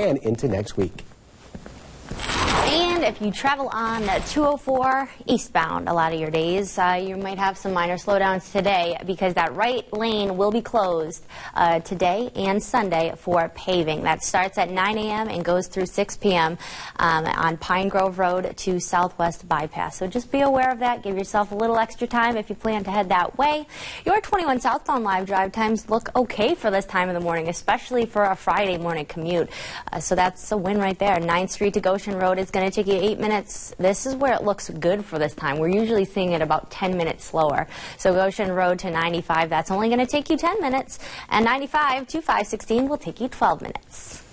and into next week. If you travel on 204 eastbound a lot of your days, uh, you might have some minor slowdowns today because that right lane will be closed uh, today and Sunday for paving. That starts at 9 a.m. and goes through 6 p.m. Um, on Pine Grove Road to Southwest Bypass. So just be aware of that. Give yourself a little extra time if you plan to head that way. Your 21 southbound live drive times look okay for this time of the morning, especially for a Friday morning commute. Uh, so that's a win right there. 9th Street to Goshen Road is going to take eight minutes. This is where it looks good for this time. We're usually seeing it about 10 minutes slower. So Goshen Road to 95, that's only going to take you 10 minutes. And 95 to 516 will take you 12 minutes.